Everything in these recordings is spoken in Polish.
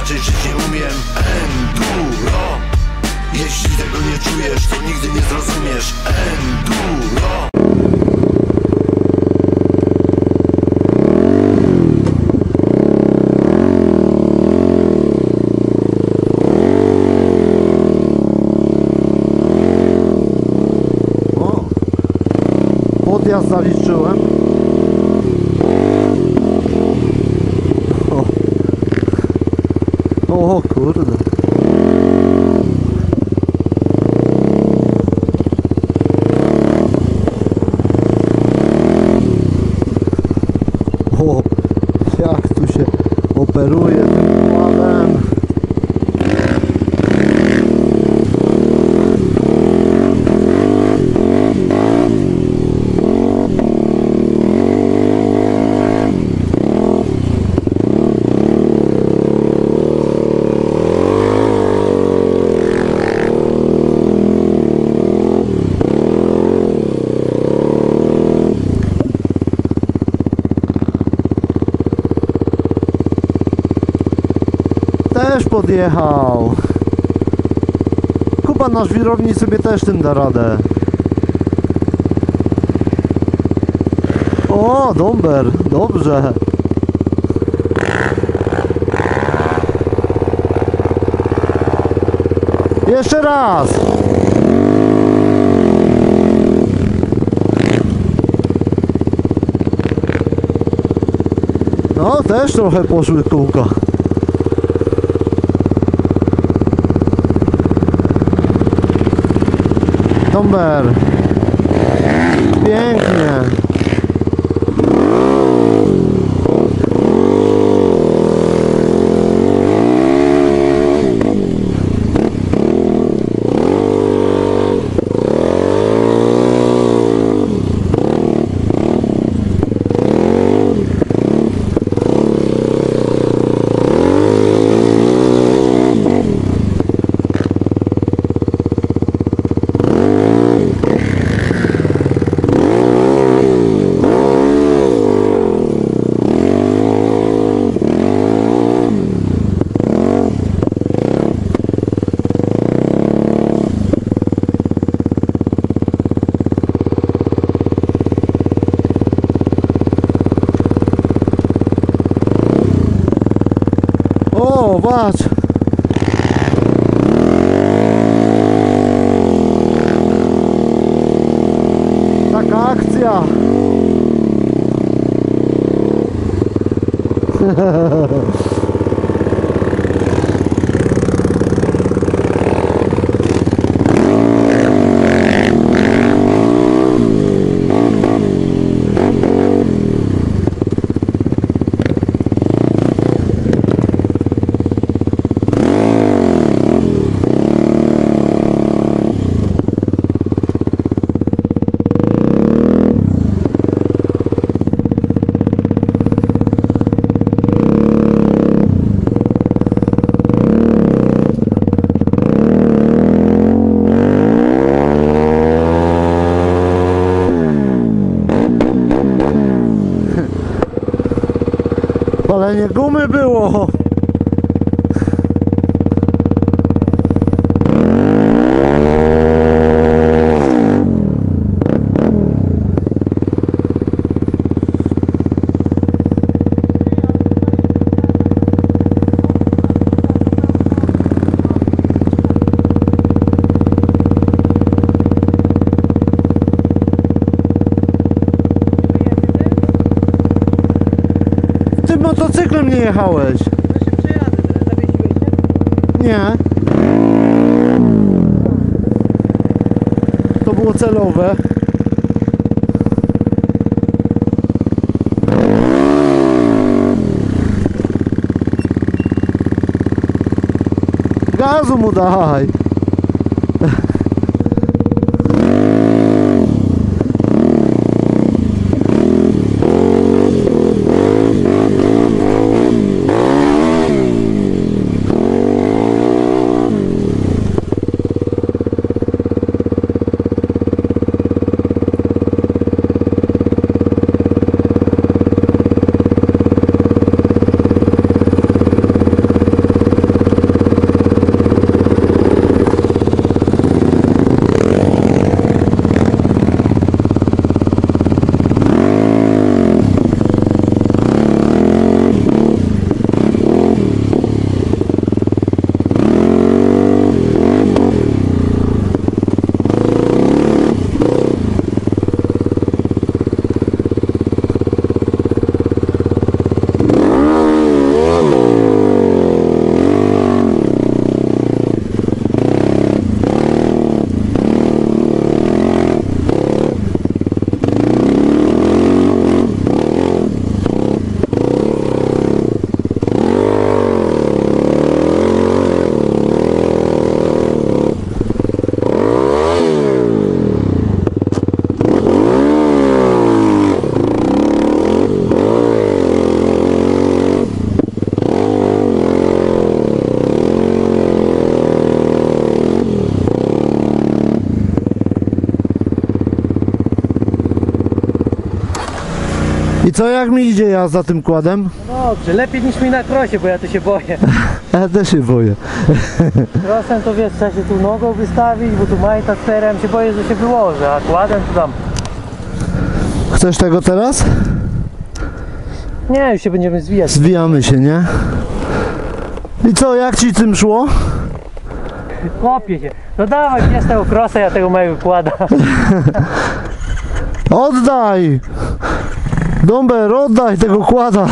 wytłumaczyć, że nie umiem Enduro Jeśli tego nie czujesz, to nigdy nie zrozumiesz Enduro podjazd zaliczyłem. O, kurde. O, jak tu się operuje tym kładem. Też podjechał. Kuba na żwirowni sobie też tym da radę. O, Domber, dobrze. Jeszcze raz. No, też trochę poszły kółka. Tomber. Pięknie. O, patrz. Taka akcja. Palenie gumy było. Ty motocyklem nie jechałeś. Proszę przejadę, teraz zawiesiłeś się? Nie. To było celowe. Gazu I co, jak mi idzie jazda tym kładem? Dobrze, lepiej niż mi na krosie, bo ja to się boję. Ja też się boję. Krosem to wiesz, trzeba się tu nogą wystawić, bo tu majta sterem, się boję, że się wyłożę, a kładem to tam. Chcesz tego teraz? Nie, już się będziemy zwijać. Zwijamy się, nie? I co, jak ci tym szło? Kopię się. No dawaj, bierz tego krosa, ja tego mojego kłada. Oddaj! Domber, oddaj tego kłada!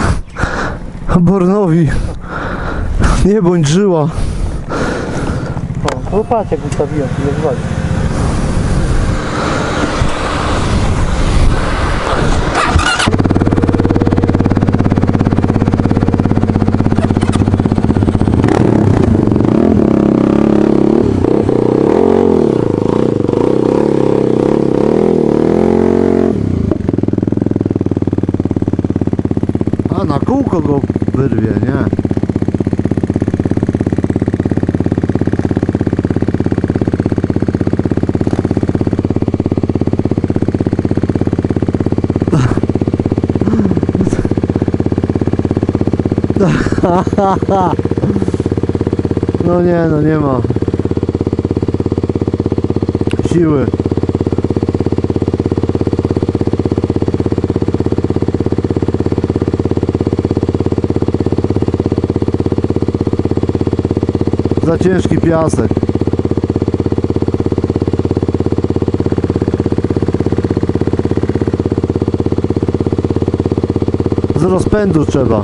Bornowi. Nie bądź żyła. O, patrz jak ustawiłem, tu jest wali. A na kółko go wyrwie, nie? No nie, no nie ma siły. Za ciężki piasek. Z rozpędu trzeba.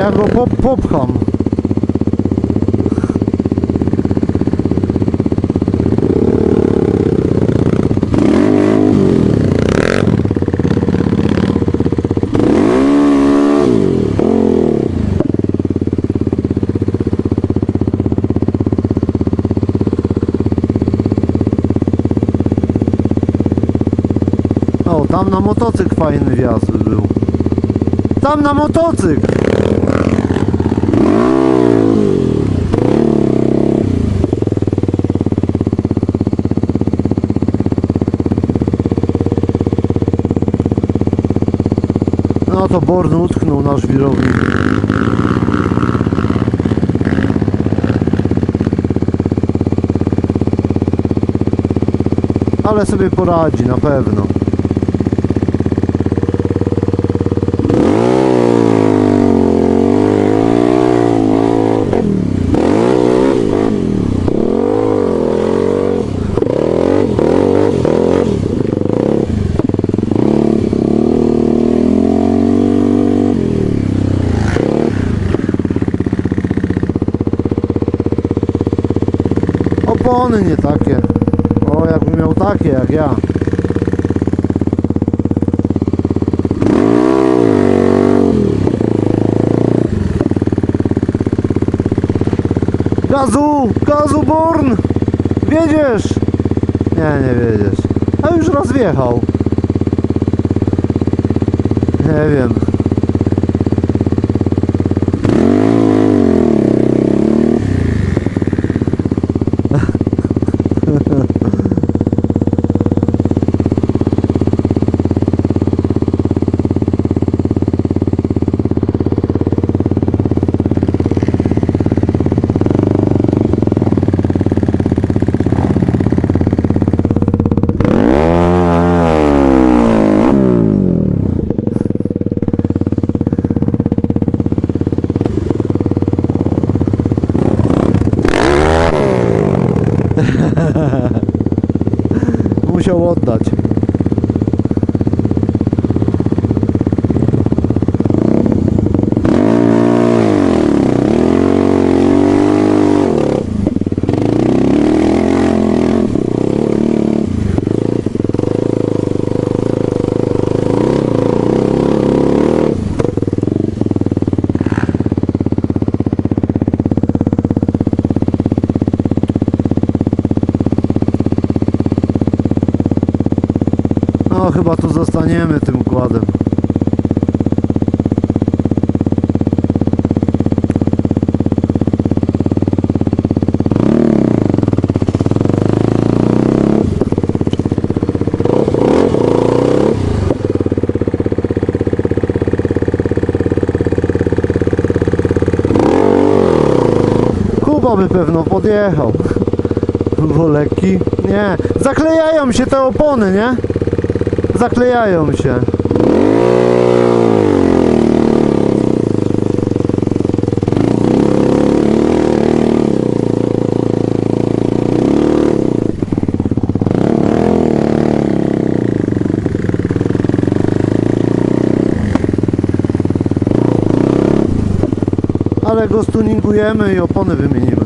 Ja go pop popcham. O, tam na motocykl fajny wjazd by był. Tam na motocykl! To Born utknął nasz wirownik. Ale sobie poradzi na pewno. Opony nie takie. O, jakbym miał takie jak ja. Gazu! Gazu Born! Wiedziesz! Nie, nie wiedziesz. A już raz wjechał. Nie wiem. Tu zostaniemy tym układem. Kuba by pewno podjechał. Bo lekki? Nie. Zaklejają się te opony, nie? Zaklejają się. Ale go stuningujemy i opony wymienimy.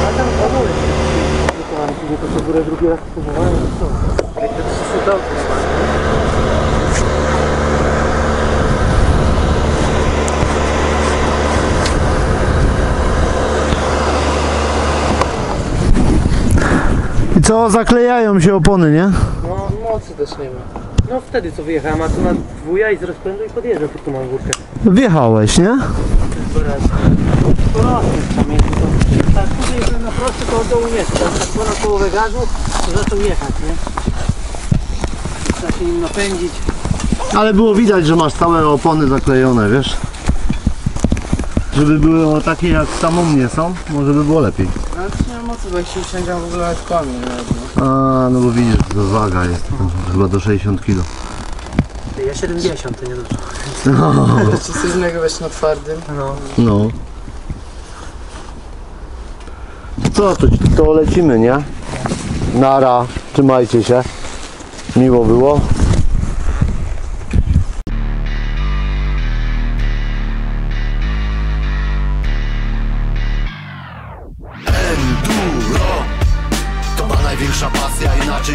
A tam hamulec wykonany, nie to co górę drugi raz próbowałem, to co? Jak to się dobrze I co? Zaklejają się opony, nie? No mocy też nie ma. No wtedy co wyjechałem, a tu na dwuja i z rozpędu i podjeżdżam, tu tu mam górkę. Wjechałeś, nie? Tylko raz. Prosty trzeba mieć, bo to tak tutaj na prosty to od dołu nie szedł. Tak ponad połowę gazu, to zaczął jechać, nie? Trzeba się nim napędzić. Ale było widać, że masz całe opony zaklejone, wiesz? Żeby były takie jak tam u mnie są, może by było lepiej. Ale bo jak się ściągam w ogóle łebkami, nie A, no bo widzisz, to waga jest, to chyba do 60 kg. Ja 70, to nie dobrze. wiem. Czy coś innego weź na twardym? No. No. Co, to, to lecimy, nie? Nara, trzymajcie się. Miło było.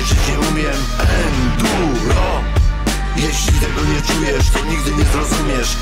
Żyć nie umiem Enduro. Jeśli tego nie czujesz, to nigdy nie zrozumiesz